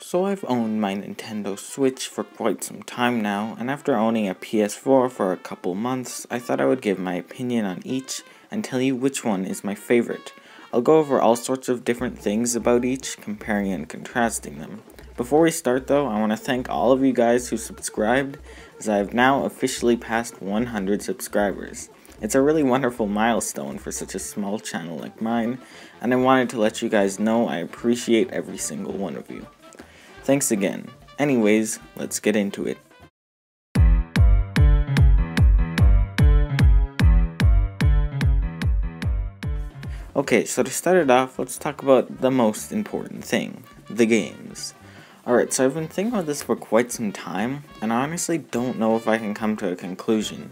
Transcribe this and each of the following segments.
So I've owned my Nintendo Switch for quite some time now, and after owning a PS4 for a couple months, I thought I would give my opinion on each and tell you which one is my favorite. I'll go over all sorts of different things about each, comparing and contrasting them. Before we start though, I want to thank all of you guys who subscribed, as I have now officially passed 100 subscribers. It's a really wonderful milestone for such a small channel like mine, and I wanted to let you guys know I appreciate every single one of you. Thanks again. Anyways, let's get into it. Okay, so to start it off, let's talk about the most important thing, the games. Alright, so I've been thinking about this for quite some time, and I honestly don't know if I can come to a conclusion.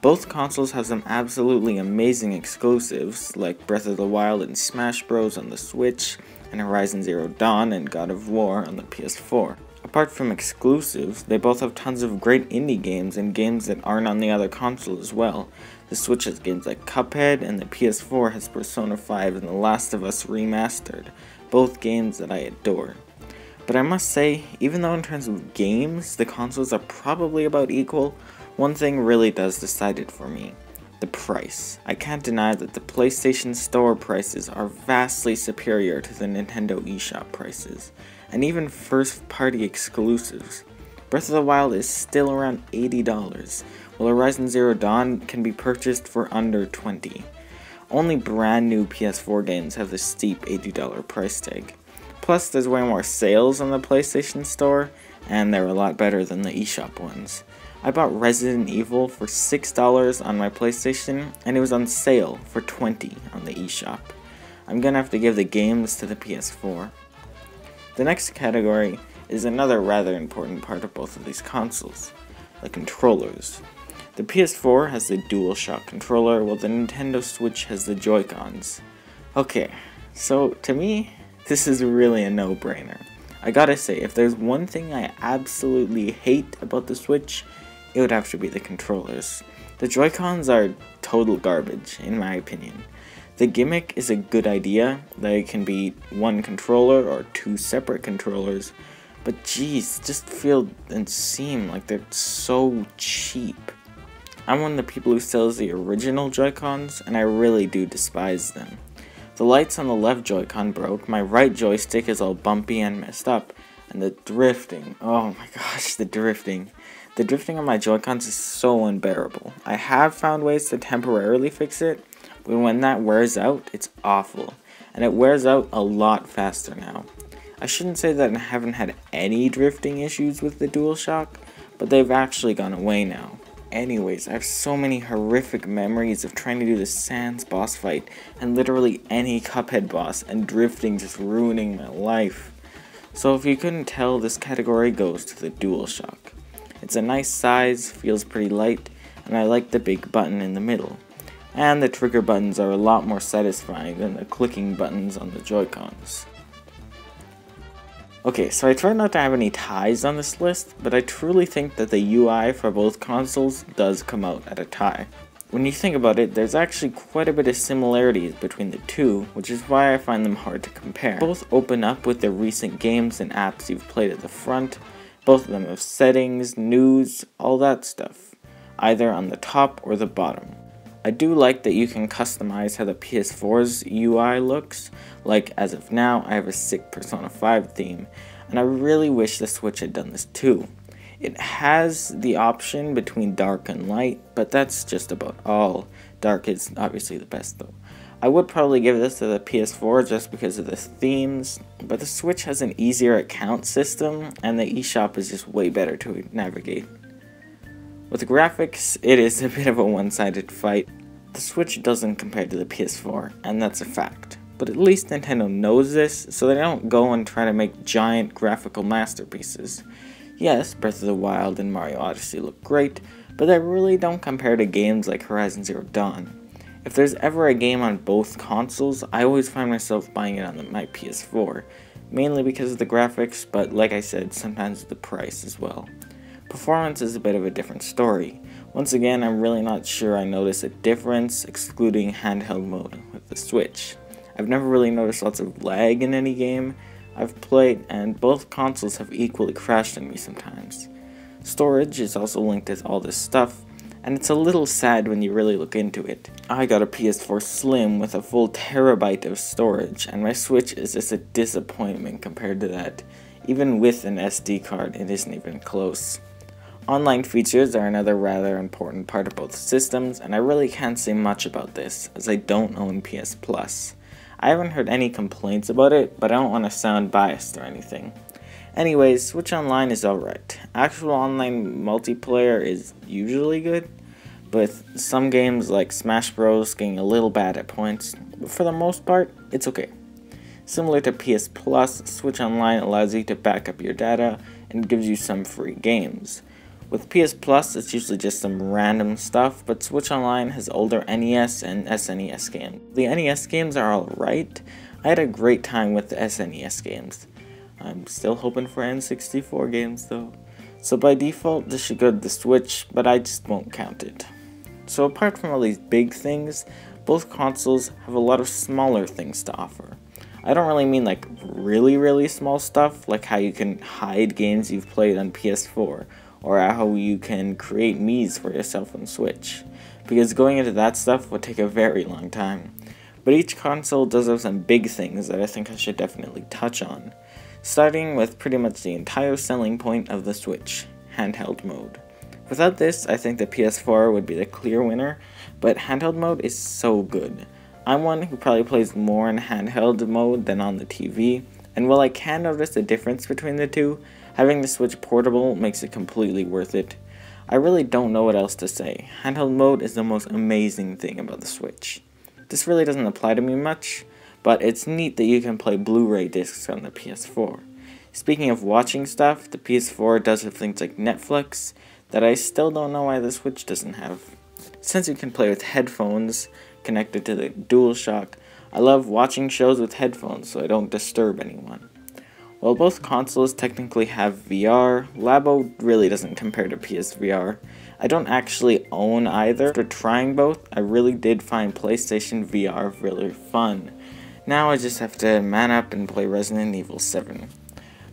Both consoles have some absolutely amazing exclusives, like Breath of the Wild and Smash Bros. on the Switch, and Horizon Zero Dawn and God of War on the PS4. Apart from exclusives, they both have tons of great indie games and games that aren't on the other console as well. The Switch has games like Cuphead, and the PS4 has Persona 5 and The Last of Us Remastered, both games that I adore. But I must say, even though in terms of games, the consoles are probably about equal, one thing really does decide it for me the price. I can't deny that the PlayStation Store prices are vastly superior to the Nintendo eShop prices, and even first party exclusives. Breath of the Wild is still around $80, while Horizon Zero Dawn can be purchased for under $20. Only brand new PS4 games have the steep $80 price tag. Plus, there's way more sales on the PlayStation Store, and they're a lot better than the eShop ones. I bought Resident Evil for $6 on my PlayStation, and it was on sale for 20 on the eShop. I'm gonna have to give the games to the PS4. The next category is another rather important part of both of these consoles, the controllers. The PS4 has the DualShock controller, while the Nintendo Switch has the Joy-Cons. Okay, so to me, this is really a no-brainer. I gotta say, if there's one thing I absolutely hate about the Switch, it would have to be the controllers. The Joy-Cons are total garbage, in my opinion. The gimmick is a good idea, that it can be one controller or two separate controllers, but geez, just feel and seem like they're so cheap. I'm one of the people who sells the original Joy-Cons, and I really do despise them. The lights on the left Joy-Con broke, my right joystick is all bumpy and messed up, and the drifting, oh my gosh, the drifting. The drifting on my Joy-Cons is so unbearable. I have found ways to temporarily fix it, but when that wears out, it's awful. And it wears out a lot faster now. I shouldn't say that I haven't had any drifting issues with the DualShock, but they've actually gone away now. Anyways, I have so many horrific memories of trying to do the Sans boss fight, and literally any Cuphead boss, and drifting just ruining my life. So if you couldn't tell, this category goes to the DualShock. It's a nice size, feels pretty light, and I like the big button in the middle. And the trigger buttons are a lot more satisfying than the clicking buttons on the Joy-Cons. Okay, so I try not to have any ties on this list, but I truly think that the UI for both consoles does come out at a tie. When you think about it, there's actually quite a bit of similarities between the two, which is why I find them hard to compare. Both open up with the recent games and apps you've played at the front, both of them have settings, news, all that stuff, either on the top or the bottom. I do like that you can customize how the PS4's UI looks, like as of now I have a sick Persona 5 theme, and I really wish the Switch had done this too. It has the option between dark and light, but that's just about all. Dark is obviously the best though. I would probably give this to the PS4 just because of the themes, but the Switch has an easier account system, and the eShop is just way better to navigate. With graphics, it is a bit of a one-sided fight. The Switch doesn't compare to the PS4, and that's a fact. But at least Nintendo knows this, so they don't go and try to make giant graphical masterpieces. Yes, Breath of the Wild and Mario Odyssey look great, but they really don't compare to games like Horizon Zero Dawn. If there's ever a game on both consoles, I always find myself buying it on the, my PS4, mainly because of the graphics, but like I said, sometimes the price as well. Performance is a bit of a different story. Once again, I'm really not sure I notice a difference, excluding handheld mode with the Switch. I've never really noticed lots of lag in any game. I've played, and both consoles have equally crashed on me sometimes. Storage is also linked to all this stuff, and it's a little sad when you really look into it. I got a PS4 Slim with a full terabyte of storage, and my Switch is just a disappointment compared to that. Even with an SD card, it isn't even close. Online features are another rather important part of both systems, and I really can't say much about this, as I don't own PS Plus. I haven't heard any complaints about it, but I don't want to sound biased or anything. Anyways, Switch Online is alright. Actual online multiplayer is usually good, with some games like Smash Bros. getting a little bad at points, but for the most part, it's okay. Similar to PS Plus, Switch Online allows you to back up your data and gives you some free games. With PS Plus, it's usually just some random stuff, but Switch Online has older NES and SNES games. The NES games are alright. I had a great time with the SNES games. I'm still hoping for N64 games though. So by default, this should go to the Switch, but I just won't count it. So apart from all these big things, both consoles have a lot of smaller things to offer. I don't really mean like really really small stuff, like how you can hide games you've played on PS4, or how you can create Mii's for yourself on Switch, because going into that stuff would take a very long time. But each console does have some big things that I think I should definitely touch on, starting with pretty much the entire selling point of the Switch, handheld mode. Without this, I think the PS4 would be the clear winner, but handheld mode is so good. I'm one who probably plays more in handheld mode than on the TV, and while I can notice the difference between the two, Having the Switch portable makes it completely worth it. I really don't know what else to say. Handheld mode is the most amazing thing about the Switch. This really doesn't apply to me much, but it's neat that you can play Blu-ray discs on the PS4. Speaking of watching stuff, the PS4 does have things like Netflix that I still don't know why the Switch doesn't have. Since you can play with headphones connected to the DualShock, I love watching shows with headphones so I don't disturb anyone. While both consoles technically have VR, Labo really doesn't compare to PSVR. I don't actually own either. After trying both, I really did find PlayStation VR really fun. Now I just have to man up and play Resident Evil 7.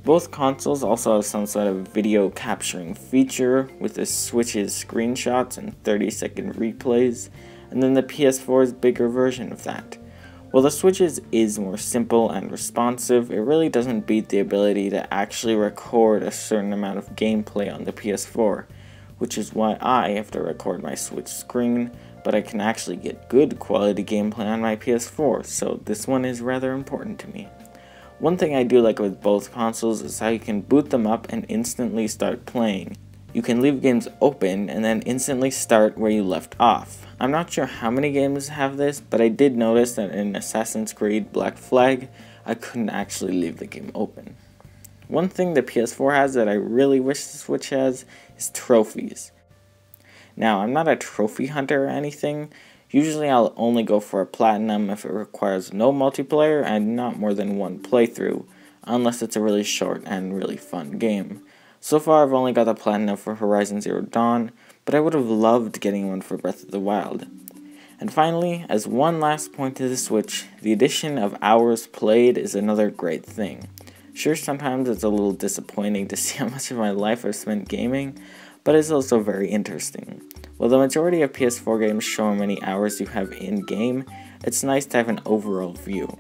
Both consoles also have some sort of video capturing feature with the Switch's screenshots and 30 second replays, and then the PS4's bigger version of that. While the Switch's is more simple and responsive, it really doesn't beat the ability to actually record a certain amount of gameplay on the PS4, which is why I have to record my Switch screen, but I can actually get good quality gameplay on my PS4, so this one is rather important to me. One thing I do like with both consoles is how you can boot them up and instantly start playing. You can leave games open and then instantly start where you left off. I'm not sure how many games have this, but I did notice that in Assassin's Creed Black Flag, I couldn't actually leave the game open. One thing the PS4 has that I really wish the Switch has is trophies. Now, I'm not a trophy hunter or anything. Usually I'll only go for a platinum if it requires no multiplayer and not more than one playthrough, unless it's a really short and really fun game. So far I've only got the platinum for Horizon Zero Dawn, but I would have loved getting one for Breath of the Wild. And finally, as one last point to the Switch, the addition of hours played is another great thing. Sure, sometimes it's a little disappointing to see how much of my life I've spent gaming, but it's also very interesting. While the majority of PS4 games show how many hours you have in game, it's nice to have an overall view.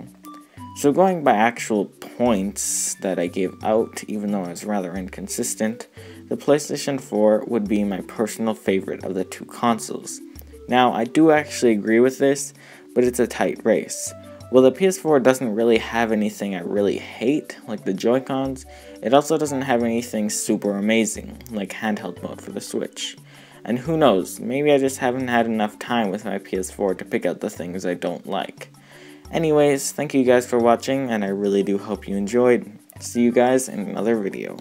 So going by actual points that I gave out, even though I was rather inconsistent, the PlayStation 4 would be my personal favorite of the two consoles. Now, I do actually agree with this, but it's a tight race. While the PS4 doesn't really have anything I really hate, like the Joy-Cons, it also doesn't have anything super amazing, like handheld mode for the Switch. And who knows, maybe I just haven't had enough time with my PS4 to pick out the things I don't like. Anyways, thank you guys for watching, and I really do hope you enjoyed. See you guys in another video.